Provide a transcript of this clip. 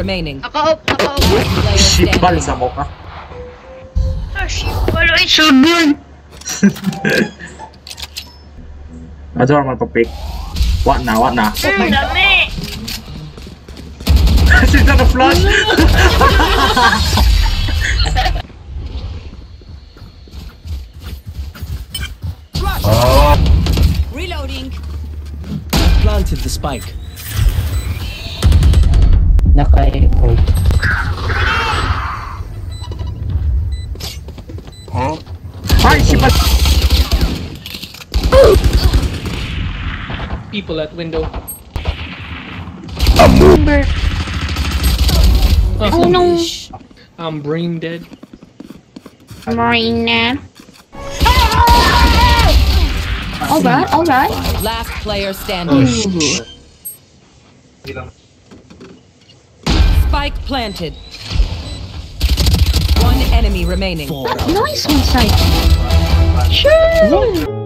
remaining. Naka-off, naka-off. Player Shipbal standing. sa mukha. Ah, shit. Ay sabon. Ador man pa-pick. What na, what na? Dami. She's on the flush! Reloading. Planted the spike. Naka-hold. Ay, shipbal! People at window. Number. Oh, Oh no. I'm brain dead. Marina. Alright, alright. Last player standing. Oh, Spike planted. One enemy remaining. Four. Nice one, side. Sure.